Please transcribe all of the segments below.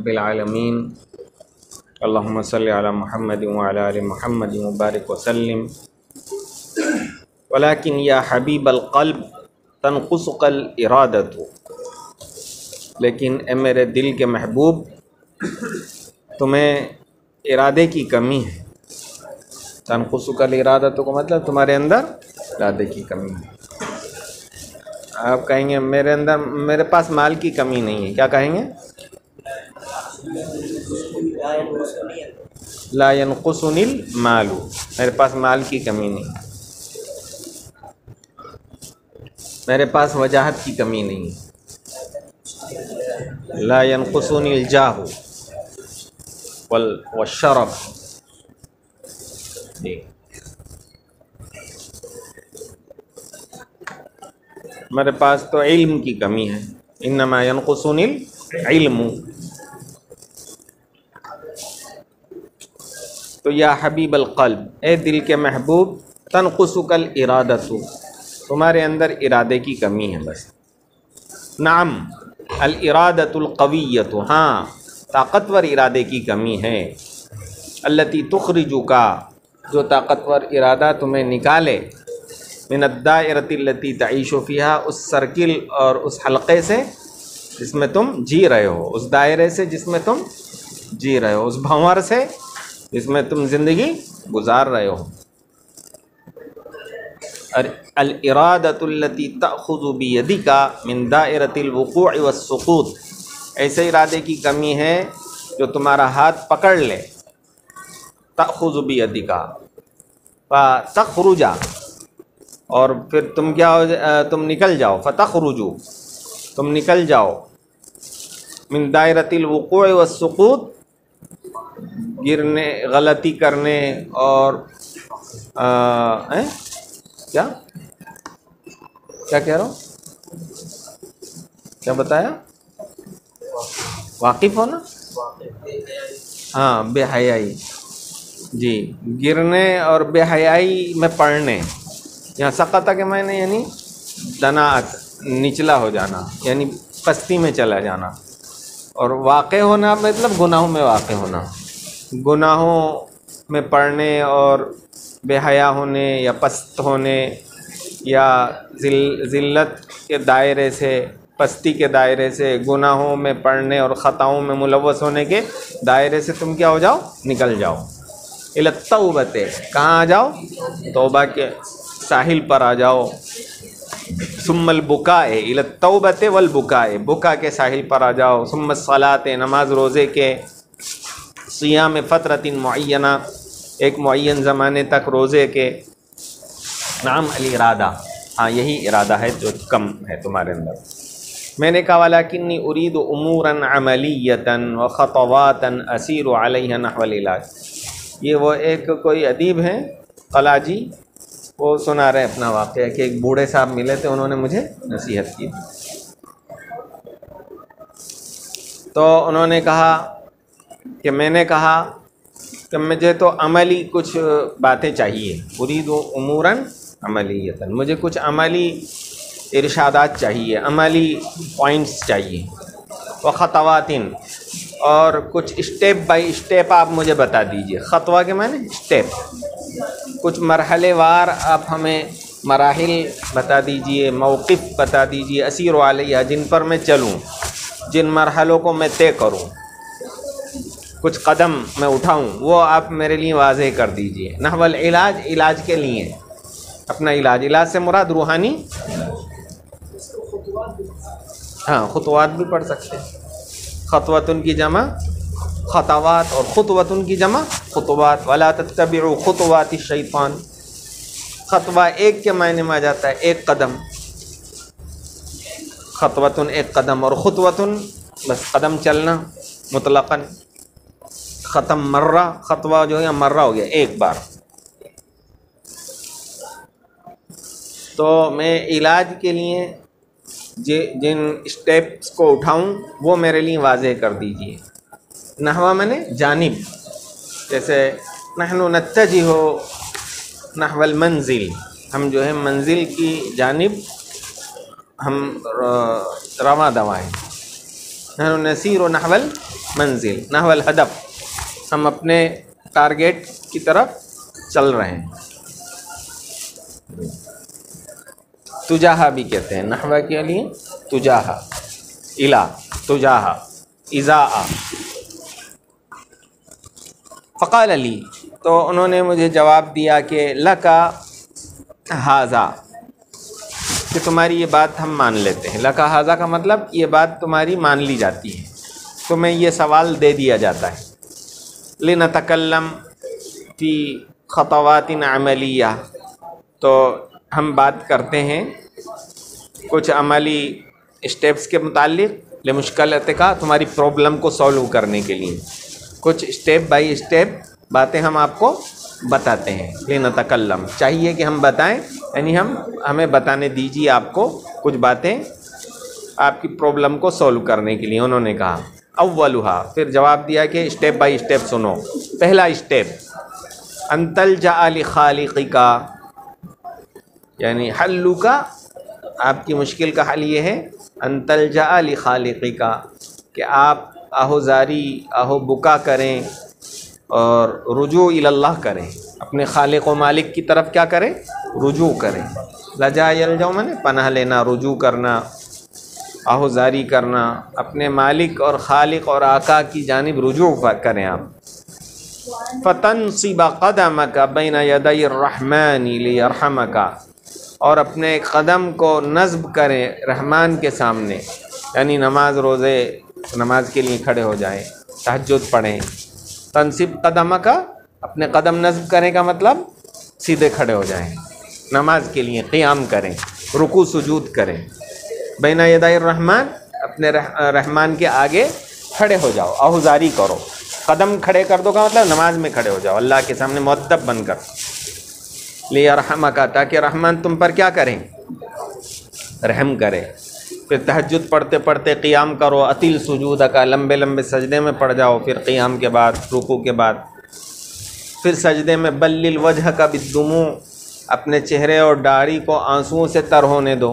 रबालमीन अल्लाहुम्मा सल्लि अला मुहम्मद व अला आलि मुहम्मद मुबारक वसल्लम वलाकिन या हबीब अलक़ल्ब तनकुसकल इरादत लेकिन ए मेरे दिल के महबूब तुम्हें इरादे की कमी है तनकुसकल इरादत को मतलब तुम्हारे अंदर इरादे की कमी है आप कहेंगे मेरे अंदर मेरे पास माल की कमी नहीं है क्या कहेंगे ला यनकुसुनिल मालू। मेरे पास माल की कमी नहीं। मेरे पास वजाहत की कमी नहीं। लायन यनकुसुनिल जाहू। वल वशरफ मेरे पास तो इल्म की कमी है। इन्नमा यनकुसुनिल इल्म। तो या हबीब अलक़ल्ब ए दिल के महबूब, तनकुसुकल इरादतु, तुम्हारे अंदर इरादे की कमी है बस। नाम, अल इरादतुल्क़वियत हाँ ताकतवर इरादे की कमी है। अल्लती तुखरिजु का जो ताकतवर इरादा तुम्हें निकाले। मिनद्दारती तईशफ़िया उस सर्किल और उस हलक़े से जिसमें तुम जी रहे हो, उस दायरे से जिसमें तुम जी रहे हो, उस भंवर से जिसमें तुम ज़िंदगी गुजार रहे हो। अलरादतुल्लती तखुज़ुबियदी का मिन दायरतिलवक़ूअ वस्सुकूत। ऐसे इरादे की कमी है जो तुम्हारा हाथ पकड़ ले। तखुज़ुबियदी का तखरुजा। और फिर तुम क्या हो तुम निकल जाओ। फ़तखरुजू तुम निकल जाओ। मिन दायरतिलवक़ूअ वस्सुकूत। गिरने गलती करने और आ, है? क्या? क्या कह रहा हूँ? क्या बताया? वाकिफ हो ना? हाँ बेहयाई। जी गिरने और बेहयाई में पढ़ने। यहाँ सकता के मैंने यानी दनात निचला हो जाना यानी पस्ती में चला जाना। और वाक़ होना मतलब गुनाहों में वाक़ होना। गुनाहों में पढ़ने और बेहया होने या पस्त होने या ज़िल्लत के दायरे से, पस्ती के दायरे से गुनाहों में पढ़ने और ख़ताओं में मुलवस होने के दायरे से तुम क्या हो जाओ? निकल जाओ। इलतौबत कहाँ आ जाओ? तोबा के साहिल पर आ जाओ। सुम्मल बुकाए इलतौबत वल बुकाए, बुका के साहिल पर आ जाओ। सुम्म सलात, नमाज़ रोज़े के सियाम फ़तरतिन मुअय्यना, एक मुअय्यन ज़माने तक रोज़े के नाम अल इरादा। हाँ यही इरादा है जो कम है तुम्हारे अंदर। मैंने कहा वाला किन्नी उरीद उमूरन अमलीयतन व ख़तवातन असीर अलैहा इलाज ये वो एक कोई अदीब हैं, कलाजी, वो सुना रहे अपना वाक़ कि एक बूढ़े साहब मिले थे, उन्होंने मुझे नसीहत की। तो उन्होंने कहा कि मैंने कहा कि मुझे तो अमली कुछ बातें चाहिए। पूरी दो उमूरन अमलीतन मुझे कुछ अमली इरशादात चाहिए, अमली पॉइंट्स चाहिए। व ख़तवातिन। और कुछ स्टेप बाय स्टेप आप मुझे बता दीजिए। ख़तवा के मैंने? स्टेप। कुछ मरहले वार आप हमें मराहिल बता दीजिए मौक़ बता दीजिए, असीर वालिया, जिन पर मैं चलूँ, जिन मरहलों को मैं तय करूँ। कुछ कदम मैं उठाऊं, वो आप मेरे लिए वाजे कर दीजिए। नहवल इलाज इलाज के लिए। अपना इलाज इलाज से मुराद रूहानी? हाँ खुतवात भी पढ़ सकते हैं। ख़तवतुन की जमा, ख़तवात और ख़ुतवतुन की जमा, खुतवात। वाला तत्तबी खुतवात शैतान। खतवा एक के मायने में आ जाता है, एक कदम। खतवतुन एक कदम और खुतवतुन, बस कदम चलना, मुतलक़न। ख़त्म मर्रा, खतवा जो है मर्रा हो गया, एक बार। तो मैं इलाज के लिए जे, जिन स्टेप्स को उठाऊं, वो मेरे लिए वाजे कर दीजिए। नहवा मैंने जानिब। जैसे, नहनो नत्तजी हो नहवल मंजिल। हम जो है, मंजिल की जानिब, हम रवा दवाएँ। नहनो नसीर नहवल मंजिल, नहवल हदफ हम अपने टारगेट की तरफ़ चल रहे हैं। तुजाहा भी कहते हैं। नहवा के लिए? तुजाहा। इला। तुजाहा। इज़ा फ़काल अली। तो उन्होंने मुझे जवाब दिया कि लका हाजा। कि तुम्हारी ये बात हम मान लेते हैं। लका हाजा का मतलब ये बात तुम्हारी मान ली जाती है। तुम्हें ये सवाल दे दिया जाता है। लिन तकल्लम फ़ी ख़तवातिन अमलिया। तो हम बात करते हैं कुछ अमली स्टेप्स के मुतालिक, ले मुश्किल का तुम्हारी प्रॉब्लम को सॉल्व करने के लिए। कुछ स्टेप बाय स्टेप बातें हम आपको बताते हैं लेन तकल्लम चाहिए कि हम बताएँ, यानी हम, हमें बताने दीजिए आपको कुछ बातें आपकी प्रॉब्लम को सॉल्व करने के लिए, उन्होंने कहा। अव्वलुहा। फिर जवाब दिया कि स्टेप बाय स्टेप सुनो। पहला स्टेप अंतल जाली खालिकी का। यानी हल्लू का, आपकी मुश्किल का हल ये है, अंतल जाली खालिकी का, कि आप आहोजारी आहो बुका करें और रुजू अल्लाह करें। अपने खालिक व मालिक की तरफ़ क्या करें? रुजू करें। लजा जाओ मैंने पनाह लेना, रुजू करना। आहोजारी करना, अपने मालिक और खालिक और आका की जानब रुजू करें आप। फ़तन सिबा कदम का बिन यदरहमान का और अपने कदम को नस्ब करें रहमान के सामने, यानी नमाज़ रोज़े, नमाज़ के लिए खड़े हो जाएँ तहजद पढ़ें। तनसिब कदम का अपने कदम नस्ब करने का मतलब सीधे खड़े हो जाएँ। नमाज़ के लिए क़ियाम करें, रुकू, सुजूद करें। बैना रहमान अपने रह, रहमान के आगे खड़े हो जाओ आहुजारी करो। कदम खड़े कर दो का मतलब नमाज़ में खड़े हो जाओ अल्लाह के सामने मुद्दब बनकर। लिया रहमा का ताकि रहमान तुम पर क्या करें? रहम करें। फिर तहजद पढ़ते पढ़ते क़ियाम करो अतिल सुजूद का लंबे लंबे सजदे में पड़ जाओ फिर क़ियाम के बाद रुकू के बाद। फिर सजदे में बल्लिल वजह का बिद्दुमू अपने चेहरे और दाढ़ी को आंसुओं से तर होने दो।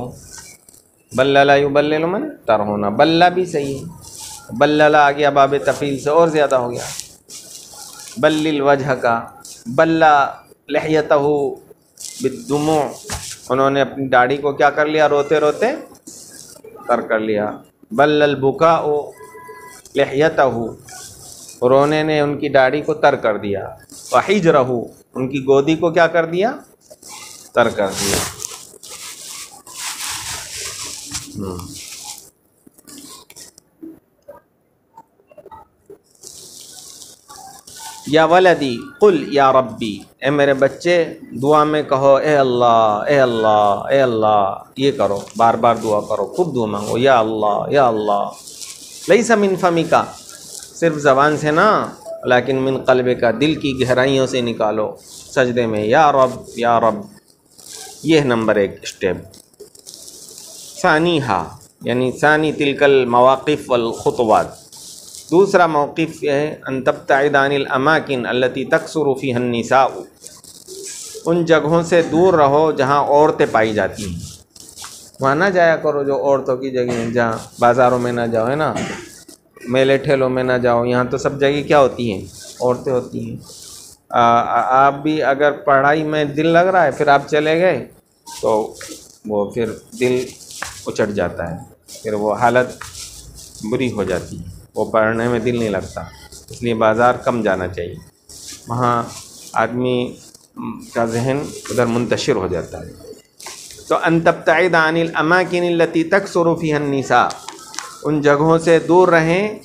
बल्ला यू बल्ले लो मैंने तर होना। बल्ला भी सही है। बल्ला आ गया, बाब तफ़ील से और ज़्यादा हो गया। बल्लिल वजह का। बल्ला लहयत हो बिद्दुमू। उन्होंने अपनी दाढ़ी को क्या कर लिया? रोते रोते तर कर लिया। बल्ल बुका ओ लहयत रोने ने उनकी दाढ़ी को तर कर दिया। वहीज रहू उनकी गोदी को क्या कर दिया? तर कर दिया हम्म। या वलदी कुल या रब्बी ए मेरे बच्चे, दुआ में कहो, ए अल्लाह ए अल्लाह ए अल्लाह। ये करो बार बार दुआ करो, खूब दुआ मांगो, या अल्लाह या अल्लाह। लई सा मिन फमी का सिर्फ़ ज़बान से ना, लेकिन मिन कलबे का दिल की गहराइयों से निकालो। सजदे में, या रब या रब। ये है नंबर एक स्टेप। सानी हा यानी सानी तिलकल मवाक़ वलखुतवात दूसरा मौक़ है अनतबतदानिल अमाकिन अल्लती तकसरूफ़ी हन्निसा उन जगहों से दूर रहो जहाँ औरतें पाई जाती हैं। वहाँ ना जाया करो जो औरतों की जगह जहाँ बाज़ारों में ना जाओ, है ना? मेले ठेलों में ना जाओ, यहाँ तो सब जगह क्या होती हैं? औरतें होती हैं। आप भी अगर पढ़ाई में दिल लग रहा है, फिर आप चले गए तो वो फिर दिल उचट जाता है। फिर वो हालत बुरी हो जाती है। वो पढ़ने में दिल नहीं लगता। इसलिए बाज़ार कम जाना चाहिए। वहाँ आदमी का जहन उधर मुंतशिर हो जाता है। तो अनतबतद अनिल अमाकिन लती तक सरूफ़ी हन्निसा। उन जगहों से दूर रहें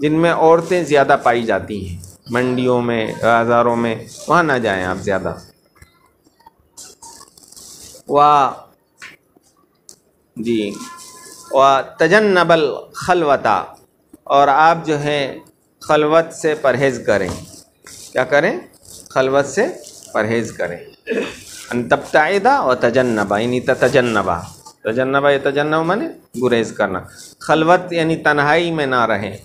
जिनमें औरतें ज़्यादा पाई जाती हैं। मंडियों में, बाज़ारों में, वहाँ ना जाएँ आप ज़्यादा। वाह! जी। व तजन्नबल खलवता। और आप जो है, खलवत से परहेज़ करें। क्या करें? खलवत से परहेज़ करें। तबतादा और तजन्नबा, यानी तजन्नबा। तजन्नबा या तजन्नब माने गुरेज करना। खलवत यानी तन्हाई में ना रहें,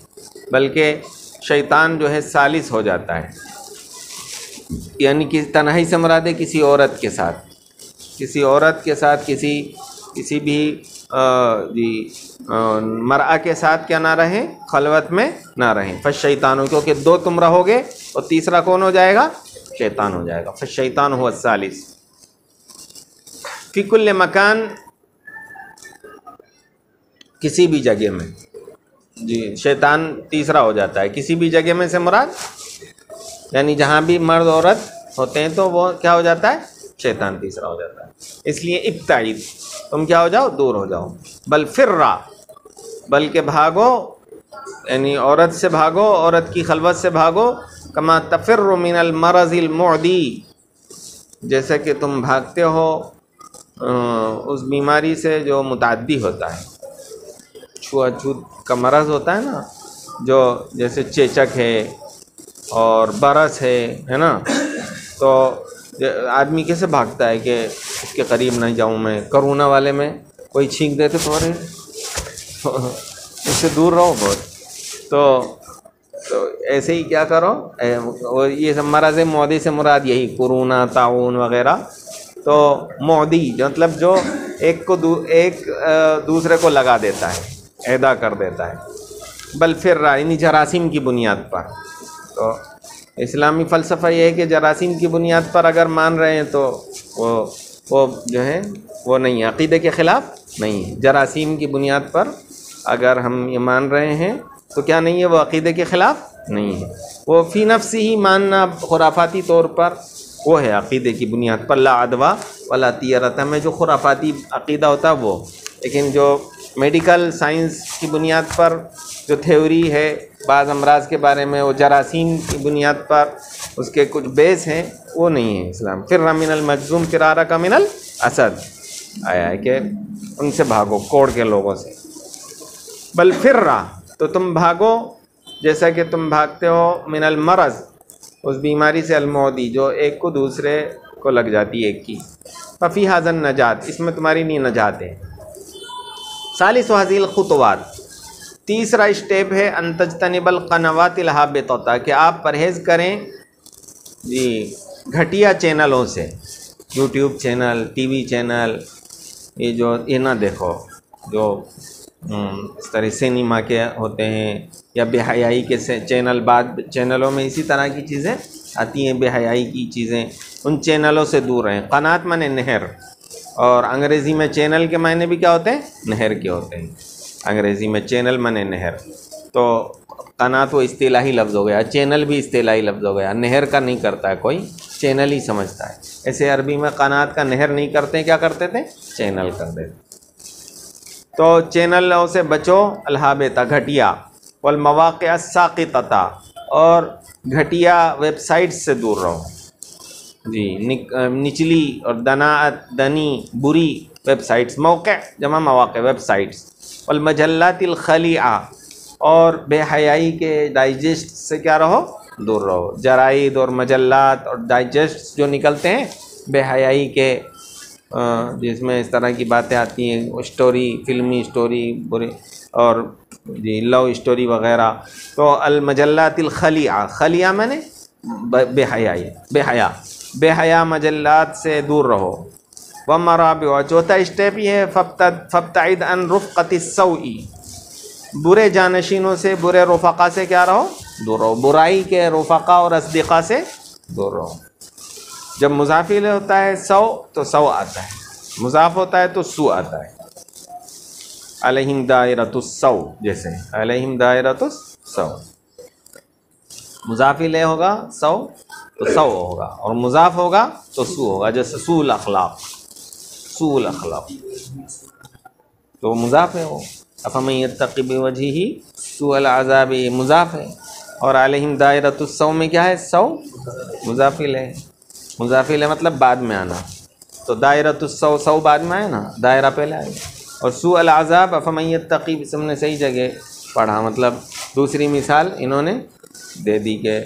बल्कि शैतान जो है सालिस हो जाता है। यानी कि तन्हाई से मरादे किसी औरत के साथ। किसी औरत के साथ किसी किसी भी जी मरआ के साथ क्या ना रहें खलवत में ना रहें। फश शैतान क्योंकि दो तुम रहोगे और तीसरा कौन हो जाएगा? शैतान हो जाएगा। फश शैतान हो सालिस। फ़िकुल्ल मकान किसी भी जगह में। जी। शैतान तीसरा हो जाता है। किसी भी जगह में से मुराद? यानी जहाँ भी मर्द औरत होते हैं तो वो क्या हो जाता है? शैतान तीसरा हो जाता है। इसलिए इब्ताइद तुम क्या हो जाओ? दूर हो जाओ। बल फिर रा बल्कि भागो, यानी औरत से भागो, औरत की खलवत से भागो। कमा तफिर मिनल मरजिल मोदी जैसे कि तुम भागते हो उस बीमारी से जो मुतादी होता है। छुआछूत का मरज़ होता है ना, जो जैसे चेचक है और बरस है है ना? तो आदमी कैसे भागता है कि उसके करीब नहीं जाऊँ मैं? करोना वाले में कोई छींक देते तो अरे उससे दूर रहो बहुत। तो तो ऐसे ही क्या करो? और ये सब मरज़ मोदी से मुराद यही कोरोना ताउन वगैरह। तो मोदी मतलब जो एक को दू, एक दूसरे को लगा देता है अदा कर देता है। बल फिर यानी जरासीम की बुनियाद पर। तो इस्लामी फ़लसफ़ा ये है कि जरासीम की बुनियाद पर अगर मान रहे हैं तो वो वो जो है, वो नहीं है। अक़ीदे के ख़िलाफ़ नहीं है। जरासीम की बुनियाद पर अगर हम ये मान रहे हैं तो क्या नहीं है? वो अक़ीदे के ख़िलाफ़ नहीं है। वो फ़ी नफ्स ही मानना खुराफाती तौर पर वो है। अक़ीदे की बुनियाद पर ला अदवा वला तीरत में जो खुराफाती अक़ीदा होता है वो, लेकिन जो मेडिकल साइंस की बुनियाद पर, जो थ्योरी है, बाज़ अमराज के बारे में, वो जरासीम की बुनियाद पर, उसके कुछ बेस हैं, वो नहीं है इस्लाम। फिर मिनल मजलूम फिरारा का मिनल असद। आया है कि उनसे भागो, कोड़ के लोगों से। बल फिर रहा तो तुम भागो, जैसा कि तुम भागते हो मिनल मरज़, उस बीमारी से अलमोदी जो एक को दूसरे को लग जाती है, एक की। फ़ी हाजन नजात, इसमें तुम्हारी नहीं नजात है। सालिस वजील खुतवात तीसरा स्टेप है, अंतजतनबल कनवात लहाबत होता, कि आप परहेज़ करें, जी, घटिया चैनलों से, यूट्यूब चैनल, टीवी चैनल, ये जो, ये ना देखो, जो इस तरह सिनेमा के होते हैं, या बेहयाई के चैनल बाद, चैनलों में इसी तरह की चीज़ें आती हैं, बेहयाई की चीज़ें, उन चैनलों से दूर रहें। कनात मन नहर। और अंग्रेज़ी में चैनल के मायने भी क्या होते हैं? नहर के होते हैं। अंग्रेज़ी में चैनल मने नहर। तो कना तो इस्तेलाही लफ्ज़ हो गया, चैनल भी इस्तेलाही लफ्ज़ हो गया। नहर का नहीं करता है कोई, चैनल ही समझता है। ऐसे अरबी में कनात का नहर नहीं करते क्या करते थे? चैनल कर देते। तो चैनलों से बचो, अलहाबेता, घटिया। वल मवाक़ साक़ता और घटिया वेबसाइट से दूर रहो। जी निचली और दनात दनी, बुरी वेबसाइट्स, मौक़, जमा मौक़ वेबसाइट्स। और मजल्लातिल खलिया, और बेहयाई के डाइजेस्ट से क्या रहो? दूर रहो। जराइद और मजल्लात और डाइजेस्ट जो निकलते हैं, बेहयाई के जिसमें इस तरह की बातें आती हैं स्टोरी, फिल्मी स्टोरी, बुरी, और जी, लव स्टोरी वगैरह। तो अलमजल्लातिल खलिया खलिया मैंने बेहयाई, बेहया। बेहया मजल्लात से दूर रहो। व मराब चौथा स्टेप ये है, फ़ब्ताद अन रुफ़क़त सऊई बुरे जानशीनों से, बुरे रफ़ा से क्या रहो? दूर रहो। बुराई के रफ़ा और असदिक़ा से दूर रहो। जब मुजाफिल होता है सौ तो सौ आता है। मुजाफ होता है तो सू आता है। अलहिम दायरतुस्सौ जैसे। अलहिम दायरतुस्सौ मुजाफिल होगा सौ तो सौ होगा। और मुजाफ होगा तो सू होगा, जैसे सूल अखलाक सूल अखलाक। तो मुजाफ है वो। अफम तकब वजह ही सूल आज़ाब मुजाफ है। और आलहिम दायरतुस्सौ में क्या है? सौ मुजाफिल है। मुजाफिल है मतलब बाद में आना। तो दायरतुस्सौ सौ बाद में आए ना? दायरा पहले आए। और सू अलाज़ाब अफमैत तकीब हमने सही जगह पढ़ा। मतलब दूसरी मिसाल इन्होंने दे दी के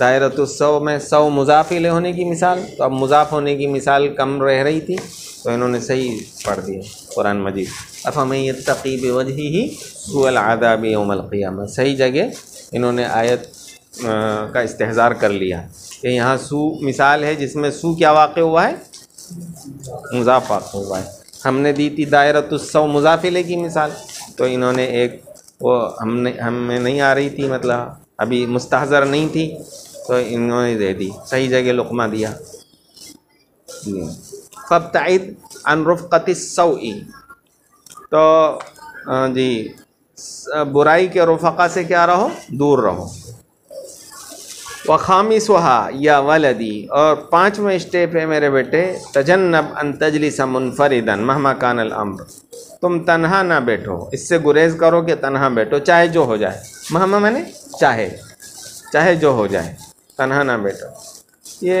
दायरतुस्सौ में सौ मुजाफिल होने की मिसाल तो अब मुजाफ होने की मिसाल कम रह रही थी तो इन्होंने सही पढ़ दिया कुरान मजीद। अफमैत तकीब वजह ही सूल आदाब यौमलक़ियाम सही जगह इन्होंने आयत का इस्तेजार कर लिया। कि यहाँ सू मिसाल है जिसमें सू क्या वाक़ हुआ है? मुजाफ वाक़ हुआ है। हमने दी थी दायरतुस्सौ मुजाफिले की मिसाल तो इन्होंने एक वो हमने हमें नहीं आ रही थी मतलब अभी मुस्तहज़र नहीं थी तो इन्होंने दे दी। सही जगह लुकमा दिया। फ़ब तइद अनरफ़क़ती तो जी बुराई के रुफ़ा से क्या रहो? दूर रहो। व खामी सुहा या वलदी। और पाँचवें स्टेप है मेरे बेटे, तजन्नब अन तजलिस मुनफरिदन महमा कानल अम्र। तुम तनहा ना बैठो। इससे गुरेज करो कि तनहा बैठो, चाहे जो हो जाए। महमा मैंने, चाहे। चाहे जो हो जाए। तनहा ना बैठो। ये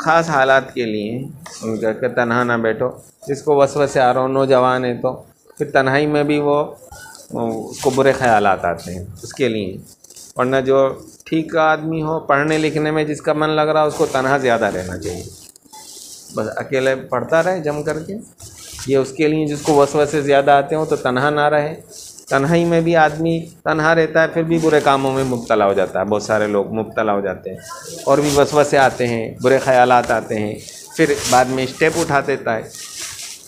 ख़ास हालात के लिए उनका कि तनहा ना बैठो। जिसको वसव से आ रहा हो, नौजवान है तो फिर तन्हाई में भी वो उसको बुरे ख्याल आते हैं, उसके लिए। वरना जो ठीक आदमी हो, पढ़ने लिखने में जिसका मन लग रहा है, उसको तनहा ज़्यादा रहना चाहिए। बस अकेले पढ़ता रहे, जम करके। ये उसके लिए, जिसको वसव से ज़्यादा आते हो तो तनहा ना रहे। तन्हाई में भी आदमी तनहा रहता है, फिर भी बुरे कामों में मुबतला हो जाता है। बहुत सारे लोग मुबतला हो जाते हैं और भी वसव से आते हैं, बुरे ख्याल आते हैं, फिर बाद में स्टेप उठा देता है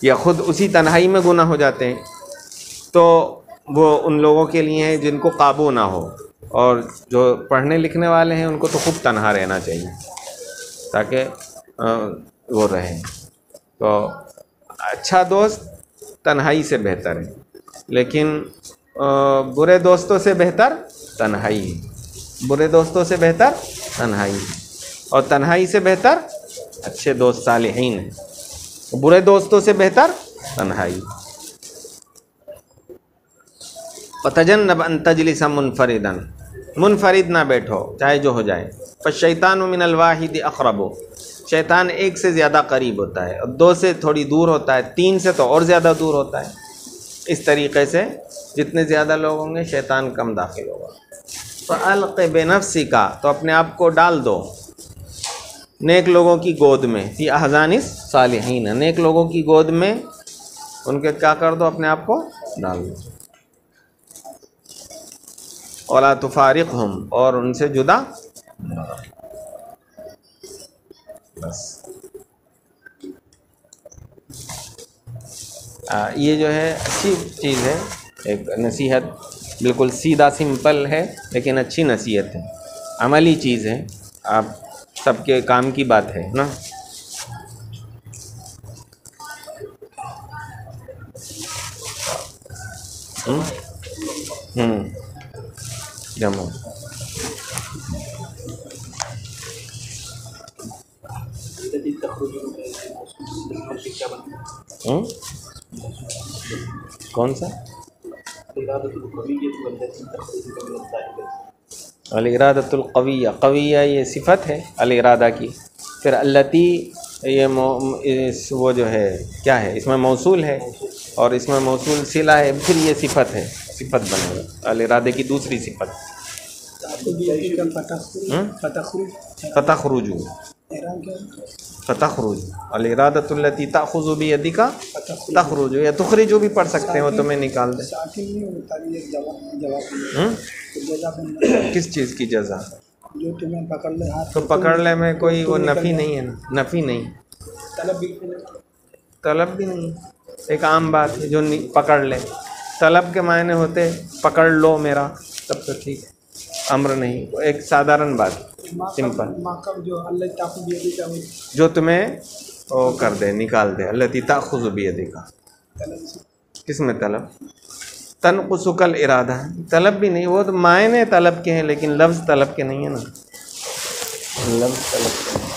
या ख़ुद उसी तन्हाई में गुना हो जाते हैं। तो वो उन लोगों के लिए है जिनको काबू ना हो और जो पढ़ने लिखने वाले हैं, उनको तो खूब तनहा रहना चाहिए ताकि वो रहें। तो अच्छा दोस्त तन्हाई से बेहतर है। लेकिन बुरे दोस्तों से बेहतर तन्हाई। बुरे दोस्तों से बेहतर तन्हाई। और तन्हाई से बेहतर अच्छे दोस्त सालहीन हैं। बुरे दोस्तों से बेहतर तन्हाई। पतजन अन तजलिस मुनफरिदन। मुनफरिद ना बैठो, चाहे जो हो जाए। पर शैतान मिनलवाहिद अकरबो। शैतान एक से ज़्यादा करीब होता है। और दो से थोड़ी दूर होता है। तीन से तो और ज़्यादा दूर होता है। इस तरीके से जितने ज़्यादा लोग होंगे, शैतान कम दाखिल होगा। तो अलक़ बेनफसी का तो अपने आप को डाल दो। नेक लोगों की गोद में थी अहजानिस सालहीन नेक लोगों की गोद में, उनके क्या कर दो, अपने आप को डाल दो। औला तुफारिक हम और उनसे जुदा बस। ये जो है अच्छी चीज़ है। एक नसीहत, बिल्कुल सीधा सिंपल है, लेकिन अच्छी नसीहत है। अमली चीज़ है। आप सबके काम की बात है, ना? हम्म? हम्म। जमा। हम्म? कौन सा? अलिरादतुल कविया। कविया ये सिफत है अलिरादा की। फिर अल्लती ये इस वो जो है क्या है? इसमें मौसूल है और इसमें मौसूल सिला है फिर ये सिफत है सिफत बनेगा अल इरादे की दूसरी सिफत। फ़तखरुजू फ़तखरुज अल इरादतुल्लती ताखुज़ु भी यदि का तखरुजु या तुखरिजु भी पढ़ सकते हो तुम्हें निकाल दे किस चीज़ की जजा जो तुम्हें पकड़ ले हाथ तो पकड़ ले में कोई वो नफ़ी नहीं है ना नफ़ी नहीं तलब भी तलब भी नहीं एक आम बात है जो पकड़ ले तलब के मायने होते पकड़ लो मेरा तब तो ठीक है अम्र नहीं एक साधारण बात सिंपल। जो जो तुम्हें वो कर दे, निकाल दे। अल्लाह तीता खुजुबियदी का किसमें तलब? तन कुसुकल इरादा तलब भी नहीं, वो तो मायने तलब के हैं, लेकिन लफ्ज़ तलब के नहीं है ना। लफ्ज़ तलब के